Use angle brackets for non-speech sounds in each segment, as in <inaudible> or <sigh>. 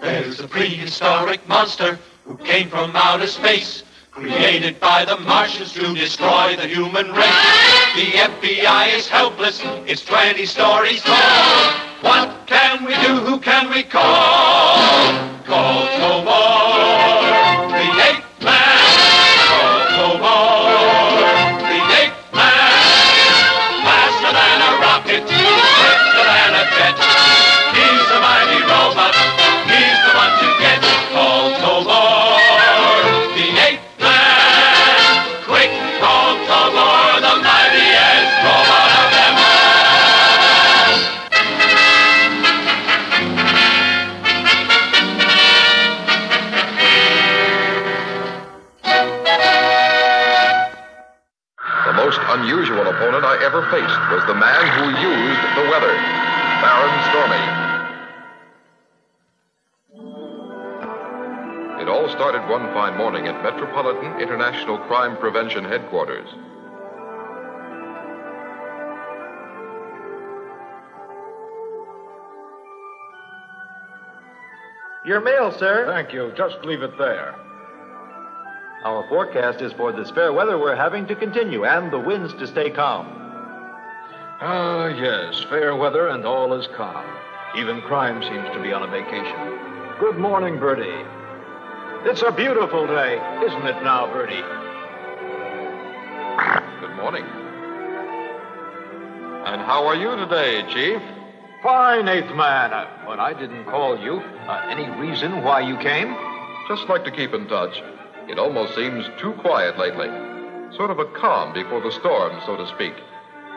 There's a prehistoric monster who came from outer space, created by the Martians to destroy the human race. The FBI is helpless, it's 20 stories tall. What can we do? Who can we call? Call Tobor, Your mail, sir. Thank you. Just leave it there. Our forecast is for this fair weather we're having to continue and the winds to stay calm. Ah, yes. Fair weather and all is calm. Even crime seems to be on a vacation. Good morning, Bertie. It's a beautiful day, isn't it now, Bertie? Good morning. And how are you today, Chief? Fine, eighth man. But I didn't call you. Uh, any reason why you came? Just like to keep in touch. It almost seems too quiet lately. Sort of a calm before the storm, so to speak.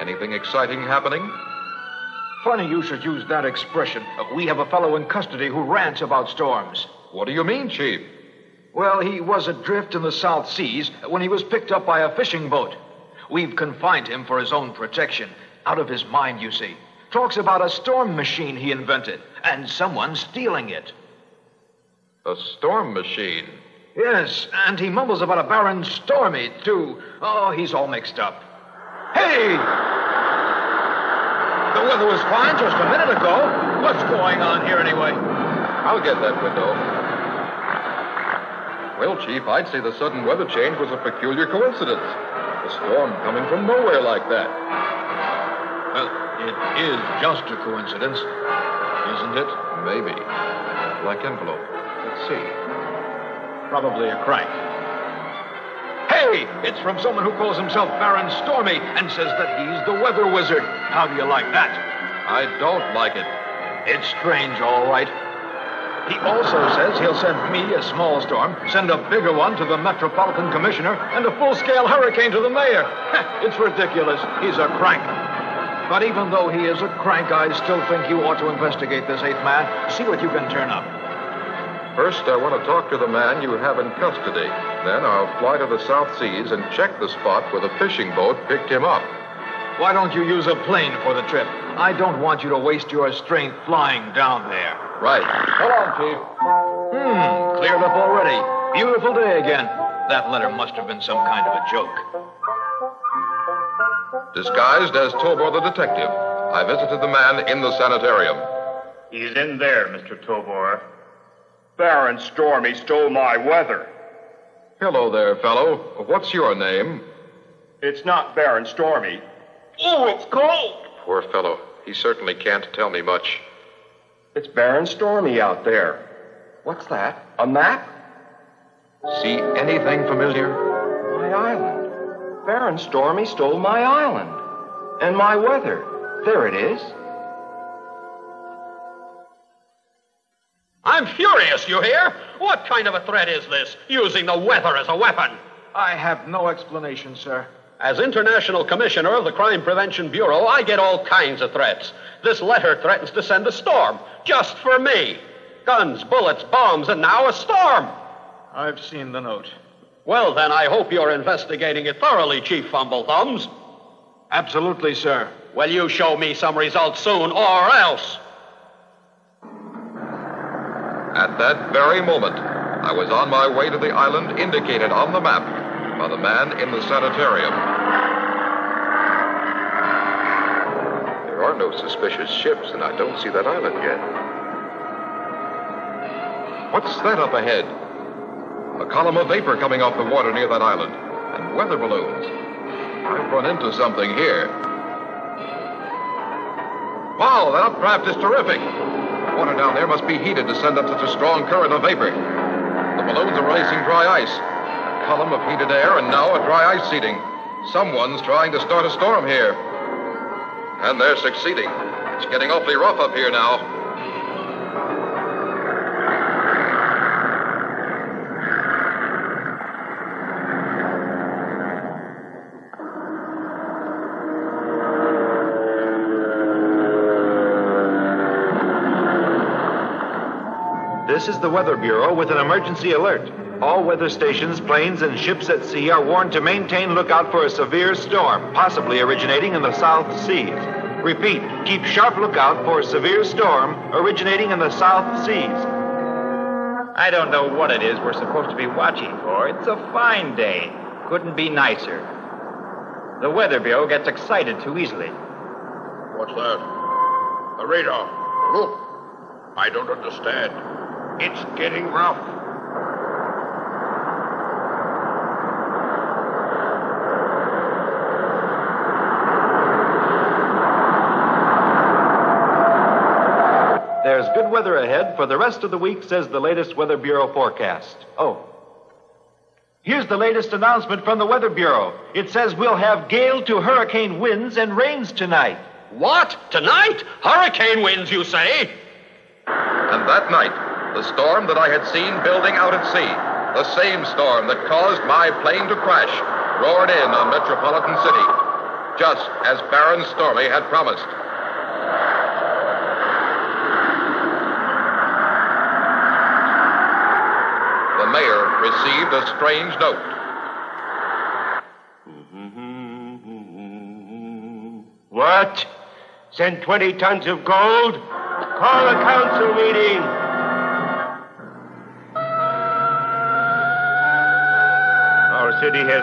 Anything exciting happening? Funny you should use that expression. Uh, we have a fellow in custody who rants about storms. What do you mean, Chief? Well, he was adrift in the South Seas when he was picked up by a fishing boat. We've confined him for his own protection. Out of his mind, you see. Talks about a storm machine he invented, and someone stealing it. A storm machine. Yes, and he mumbles about a Baron Stormy, too. Oh, he's all mixed up. Hey! The weather was fine just a minute ago. What's going on here, anyway? I'll get that window. Well, Chief, I'd say the sudden weather change was a peculiar coincidence. A storm coming from nowhere like that. Well, it is just a coincidence, isn't it? Maybe. Black envelope. Let's see. Probably a crank. Hey, it's from someone who calls himself Baron Stormy and says that he's the weather wizard. How do you like that? I don't like it. It's strange, all right. He also says he'll send me a small storm, send a bigger one to the Metropolitan Commissioner, and a full scale hurricane to the mayor. <laughs> it's ridiculous. He's a crank. But even though he is a crank, I still think you ought to investigate this eighth man. See what you can turn up. First, I want to talk to the man you have in custody. Then I'll fly to the South Seas and check the spot where the fishing boat picked him up. Why don't you use a plane for the trip? I don't want you to waste your strength flying down there. Right. Hold on, Chief. Hmm, cleared up already. Beautiful day again. That letter must have been some kind of a joke. Disguised as Tobor the detective, I visited the man in the sanitarium. He's in there, Mr. Tobor. Baron Stormy stole my weather. Hello there, fellow. What's your name? It's not Baron Stormy. Oh, it's cold. Poor fellow. He certainly can't tell me much. It's Baron Stormy out there. What's that? A map? See anything familiar? My island. Baron Stormy stole my island. And my weather. There it is. I'm furious, you hear? What kind of a threat is this, using the weather as a weapon? I have no explanation, sir. As International Commissioner of the Crime Prevention Bureau, I get all kinds of threats. This letter threatens to send a storm, just for me. Guns, bullets, bombs, and now a storm. I've seen the note. Well, then, I hope you're investigating it thoroughly, Chief Fumble Thumbs. Absolutely, sir. Well, you show me some results soon, or else. At that very moment, I was on my way to the island indicated on the map by the man in the sanitarium. There are no suspicious ships, and I don't see that island yet. What's that up ahead? A column of vapor coming off the water near that island, and weather balloons. I've run into something here. Wow, that updraft is terrific. The water down there must be heated to send up such a strong current of vapor. The balloons are releasing dry ice. A column of heated air, and now a dry ice seeding. Someone's trying to start a storm here. And they're succeeding. It's getting awfully rough up here now. This is the Weather Bureau with an emergency alert. All weather stations, planes, and ships at sea are warned to maintain lookout for a severe storm, possibly originating in the South Seas. Repeat, keep sharp lookout for a severe storm originating in the South Seas. I don't know what it is we're supposed to be watching for. It's a fine day. Couldn't be nicer. The Weather Bureau gets excited too easily. What's that? The radar. Look. I don't understand. It's getting rough. There's good weather ahead for the rest of the week, says the latest Weather Bureau forecast. Oh. Here's the latest announcement from the Weather Bureau. It says we'll have gale to hurricane winds and rains tonight. What? Tonight? Hurricane winds, you say? And that night, the storm that I had seen building out at sea, the same storm that caused my plane to crash, roared in on Metropolitan City, just as Baron Stormy had promised. The mayor received a strange note. What? Send 20 tons of gold? Call a council meeting.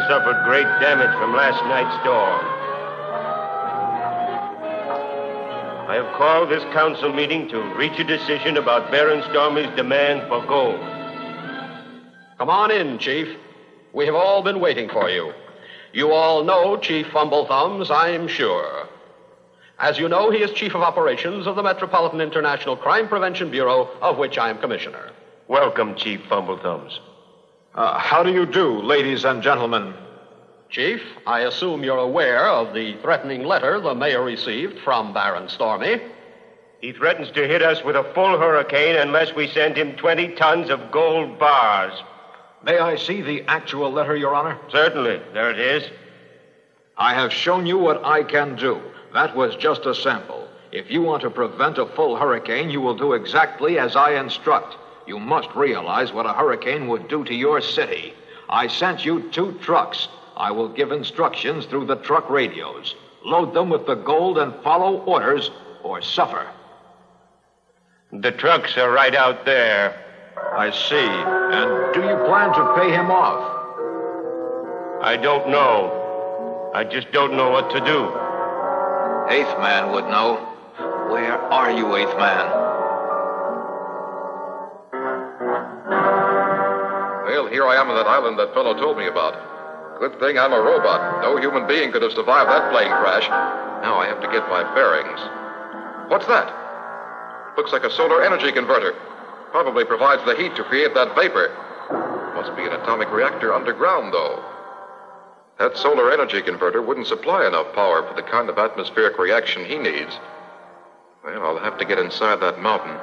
Suffered great damage from last night's storm. I have called this council meeting to reach a decision about Baron Stormy's demand for gold. Come on in, Chief. We have all been waiting for you. You all know Chief Fumble-Thumbs, I'm sure. As you know, he is Chief of Operations of the Metropolitan International Crime Prevention Bureau, of which I am Commissioner. Welcome, Chief Fumble-Thumbs. Uh, how do you do, ladies and gentlemen? Chief, I assume you're aware of the threatening letter the mayor received from Baron Stormy. He threatens to hit us with a full hurricane unless we send him 20 tons of gold bars. May I see the actual letter, Your Honor? Certainly. There it is. I have shown you what I can do. That was just a sample. If you want to prevent a full hurricane, you will do exactly as I instruct. You must realize what a hurricane would do to your city. I sent you two trucks. I will give instructions through the truck radios. Load them with the gold and follow orders or suffer. The trucks are right out there. I see. And do you plan to pay him off? I don't know. I just don't know what to do. Eighth man would know. Where are you, Eighth man? Here I am on that island that fellow told me about. Good thing I'm a robot. No human being could have survived that plane crash. Now I have to get my bearings. What's that? Looks like a solar energy converter. Probably provides the heat to create that vapor. Must be an atomic reactor underground, though. That solar energy converter wouldn't supply enough power for the kind of atmospheric reaction he needs. Well, I'll have to get inside that mountain.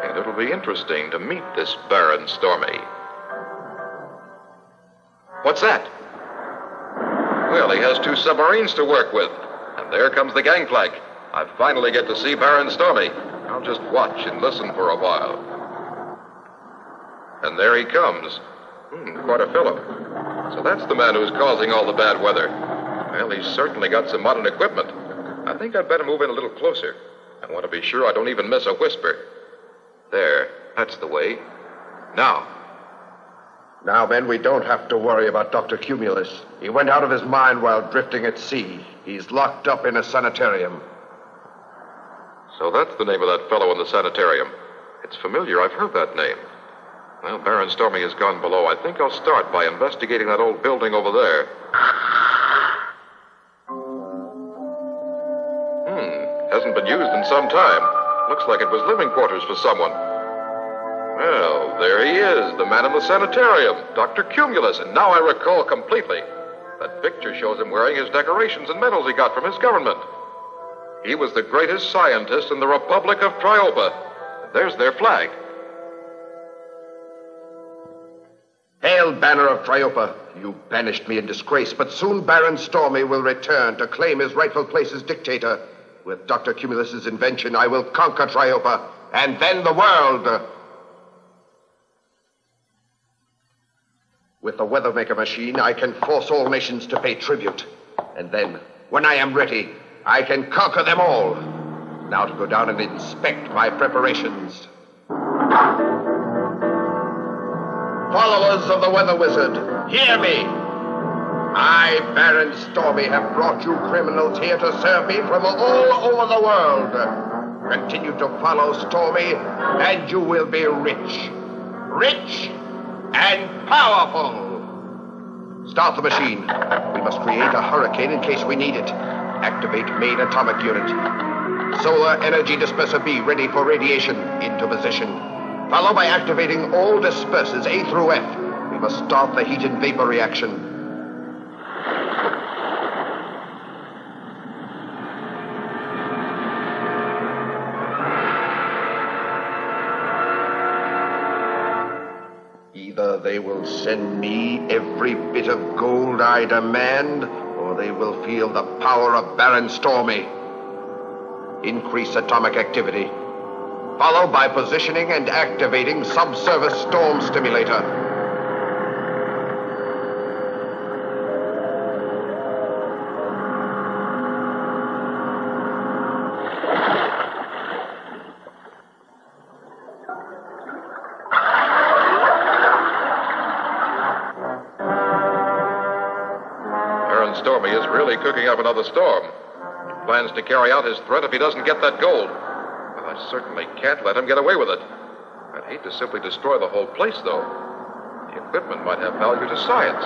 And it'll be interesting to meet this Baron Stormy. What's that? Well, he has two submarines to work with. And there comes the gangplank. I finally get to see Baron Stormy. I'll just watch and listen for a while. And there he comes. Hmm, quite a fellow. So that's the man who's causing all the bad weather. Well, he's certainly got some modern equipment. I think I'd better move in a little closer. I want to be sure I don't even miss a whisper. There, that's the way. Now, Now, men, we don't have to worry about Dr. Cumulus. He went out of his mind while drifting at sea. He's locked up in a sanitarium. so that's the name of that fellow in the sanitarium. It's familiar. I've heard that name. Well, Baron Stormy has gone below. I think I'll start by investigating that old building over there. Hmm, hasn't been used in some time. Looks like it was living quarters for someone. Well, there he is, the man in the sanitarium, Dr. Cumulus, and now I recall completely. That picture shows him wearing his decorations and medals he got from his government. He was the greatest scientist in the Republic of Triopa. There's their flag. Hail, banner of Triopa. You banished me in disgrace, but soon Baron Stormy will return to claim his rightful place as dictator. With Dr. Cumulus's invention, I will conquer Triopa, and then the world. With the Weathermaker machine, I can force all nations to pay tribute. And then, when I am ready, I can conquer them all. Now to go down and inspect my preparations. Followers of the Weather Wizard, hear me. I, Baron Stormy, have brought you criminals here to serve me from all over the world. Continue to follow Stormy, and you will be rich. Rich and powerful. Start the machine. We must create a hurricane in case we need it. Activate main atomic unit. Solar energy disperser B ready for radiation. Into position. Follow by activating all dispersers A through F. We must start the heat and vapor reaction. They will send me every bit of gold I demand, or they will feel the power of Baron Stormy. Increase atomic activity. Follow by positioning and activating subsurface storm stimulator. Stormy is really cooking up another storm. Plans to carry out his threat if he doesn't get that gold. Well, I certainly can't let him get away with it. I'd hate to simply destroy the whole place, though. The equipment might have value to science.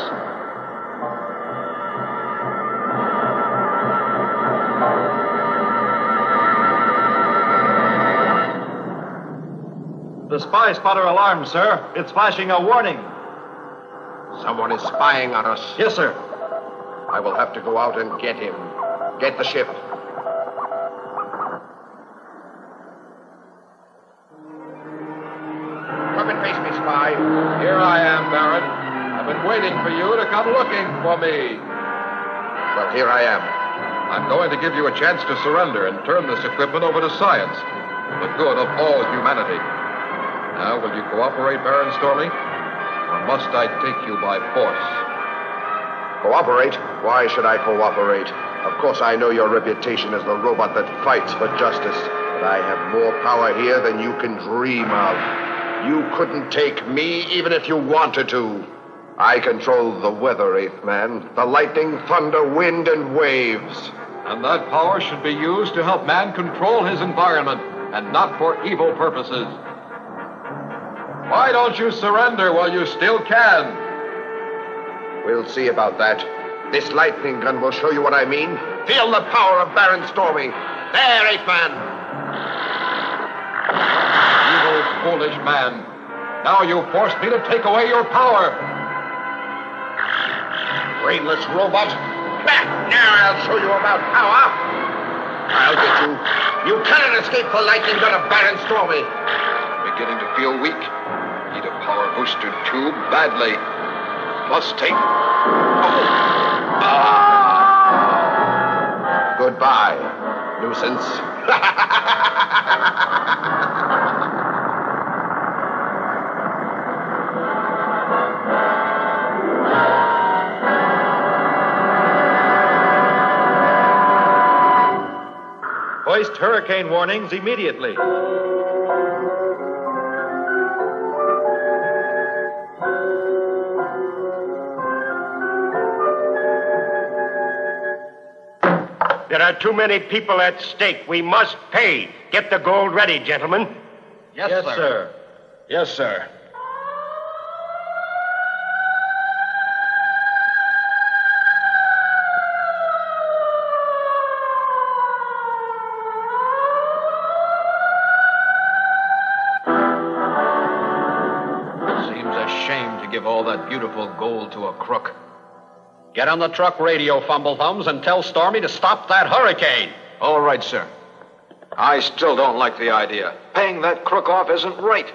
The spy spotter alarm, sir. It's flashing a warning. Someone is spying on us. Yes, sir. I will have to go out and get him. Get the ship. Come and face me, spy. Here I am, Baron. I've been waiting for you to come looking for me. Well, here I am. I'm going to give you a chance to surrender and turn this equipment over to science for the good of all humanity. Now, will you cooperate, Baron Stormy? Or must I take you by force? Cooperate? Why should I cooperate? Of course, I know your reputation as the robot that fights for justice, but I have more power here than you can dream of. You couldn't take me even if you wanted to. I control the weather, Eighth Man. The lightning, thunder, wind, and waves. And that power should be used to help man control his environment and not for evil purposes. Why don't you surrender while you still can? We'll see about that. This lightning gun will show you what I mean. Feel the power of Baron Stormy. There, ape man. Evil, foolish man. Now you forced me to take away your power. Brainless robot. Back! Now I'll show you about power. I'll get you. You cannot escape the lightning gun of Baron Stormy. Beginning to feel weak. Need a power booster tube badly. Must take. Oh. Ah! Goodbye, nuisance. <laughs> hoist hurricane warnings immediately. There are too many people at stake. We must pay. Get the gold ready, gentlemen. Yes, yes sir. sir. Yes, sir. Seems a shame to give all that beautiful gold to a crook. Get on the truck radio, Fumble Thumbs, and tell Stormy to stop that hurricane. All right, sir. I still don't like the idea. Paying that crook off isn't right.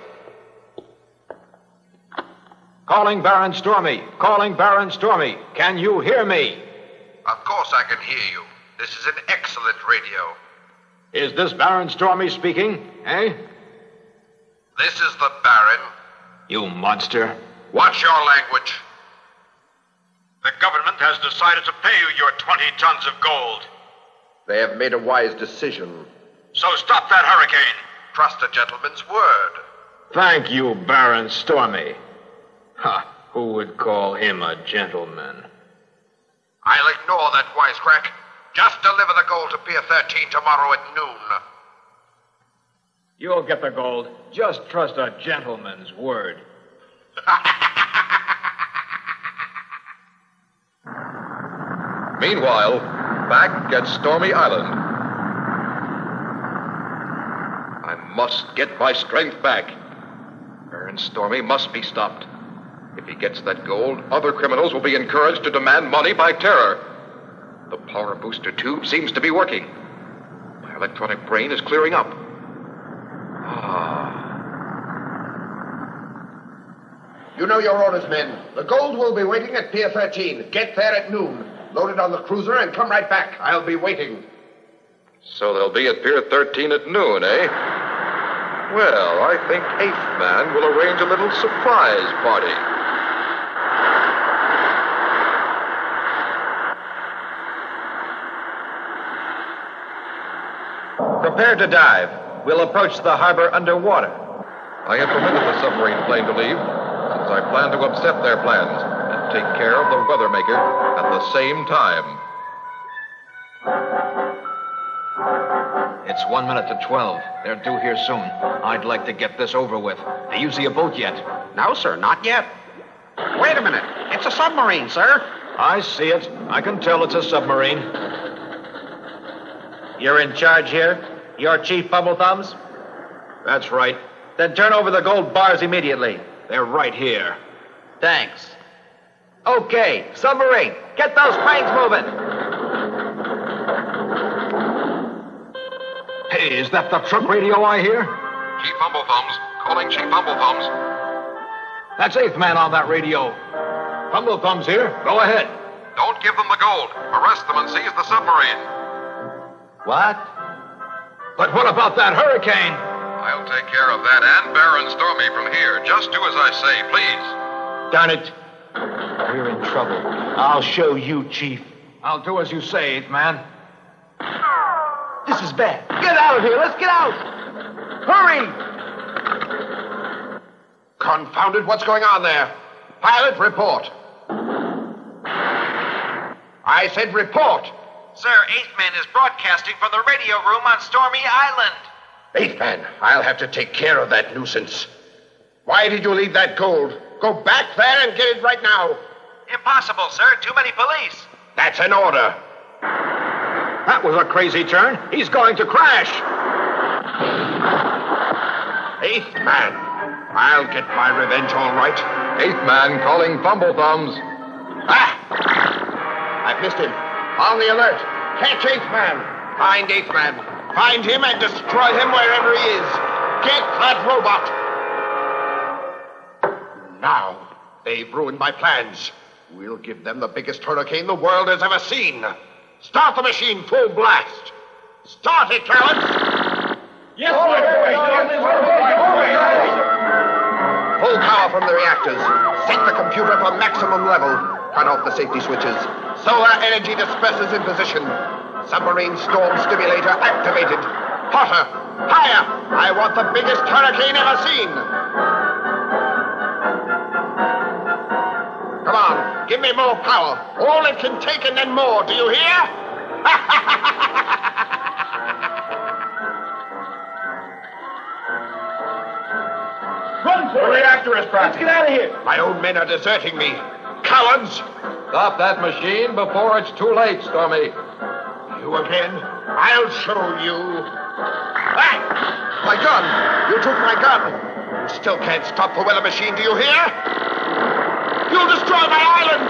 Calling Baron Stormy. Calling Baron Stormy. Can you hear me? Of course I can hear you. This is an excellent radio. Is this Baron Stormy speaking? Eh? This is the Baron. You monster. Watch your language. The government has decided to pay you your 20 tons of gold. They have made a wise decision. So stop that hurricane. Trust a gentleman's word. Thank you, Baron Stormy. Ha! Who would call him a gentleman? I'll ignore that wisecrack. Just deliver the gold to Pier 13 tomorrow at noon. You'll get the gold. Just trust a gentleman's word. <laughs> Meanwhile, back at Stormy Island. I must get my strength back. Baron Stormy must be stopped. If he gets that gold, other criminals will be encouraged to demand money by terror. The power booster tube seems to be working. My electronic brain is clearing up. Ah. You know your orders, men. The gold will be waiting at Pier 13. Get there at noon. Load it on the cruiser and come right back. I'll be waiting. So they'll be at Pier 13 at noon, eh? Well, I think Eighth Man will arrange a little surprise party. Prepare to dive. We'll approach the harbor underwater. I have permitted the submarine plane to leave, since I plan to upset their plans and take care of the weather maker at the same time. It's one minute to twelve. They're due here soon. I'd like to get this over with. Do you see a boat yet? No, sir, not yet. Wait a minute. It's a submarine, sir. I see it. I can tell it's a submarine. You're in charge here? You're Chief Fumble Thumbs? That's right. Then turn over the gold bars immediately. They're right here. Thanks. Okay, submarine, get those cranks moving. Hey, is that the truck radio I hear? Chief Fumble-Thumbs, calling Chief Fumble-Thumbs. That's Eighth Man on that radio. Fumble Thumbs here. Go ahead. Don't give them the gold. Arrest them and seize the submarine. What? But what about that hurricane? I'll take care of that and Baron Stormy from here. Just do as I say, please. Darn it. We're in trouble. I'll show you, Chief. I'll do as you say, Eighth Man. This is bad. Get out of here. Let's get out. Hurry. Confounded, what's going on there? Pilot, report. I said report. Sir, Eighth Man is broadcasting from the radio room on Stormy Island. Eighth man, I'll have to take care of that nuisance. Why did you leave that gold? Go back there and get it right now. Impossible, sir. Too many police. That's an order. That was a crazy turn. He's going to crash. Eighth man, I'll get my revenge all right. Eighth man calling Fumble-Thumbs. Ah! I've missed him. On the alert. Catch Eighth Man. Find Eighth Man. Find him and destroy him wherever he is. Get that robot. Now, they've ruined my plans. We'll give them the biggest hurricane the world has ever seen. Start the machine full blast. Start it, Talent. Yes, Full power from the reactors. Set the computer for maximum level. Cut off the safety switches. Solar energy dispersers in position. Submarine storm stimulator activated. Potter, higher! I want the biggest hurricane ever seen. Come on, give me more power. All it can take and then more. Do you hear? Run for Hurry it! after us, Pratt. Let's get out of here! My own men are deserting me. Cowards! Stop that machine before it's too late, Stormy. You again? I'll show you. Ah! My gun! You took my gun! You still can't stop the weather machine, do you hear? You'll destroy my island!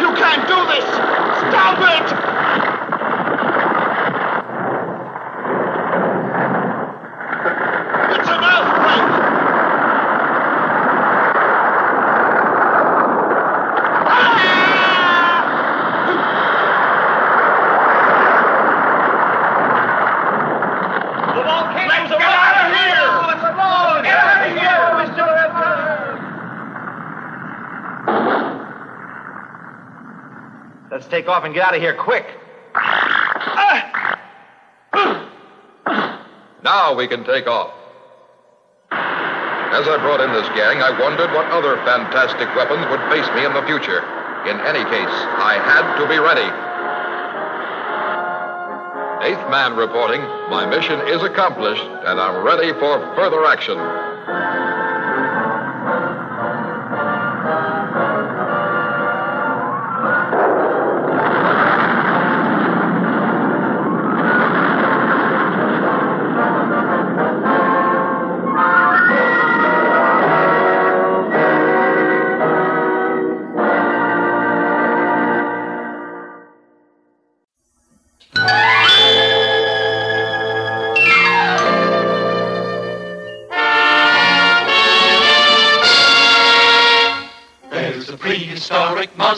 You can't do this! Stop it! It's an earthquake! Ah! The volcano's get out of here! Get out of here, Mr. Let's take off and get out of here quick. Now we can take off. As I brought in this gang, I wondered what other fantastic weapons would face me in the future. In any case, I had to be ready. Eighth man reporting. My mission is accomplished, and I'm ready for further action.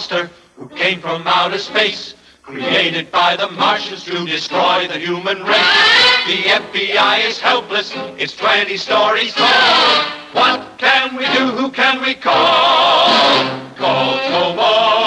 Monster who came from outer space, created by the Martians to destroy the human race. The FBI is helpless, it's 20 stories tall. What can we do? Who can we call? Call Tobor,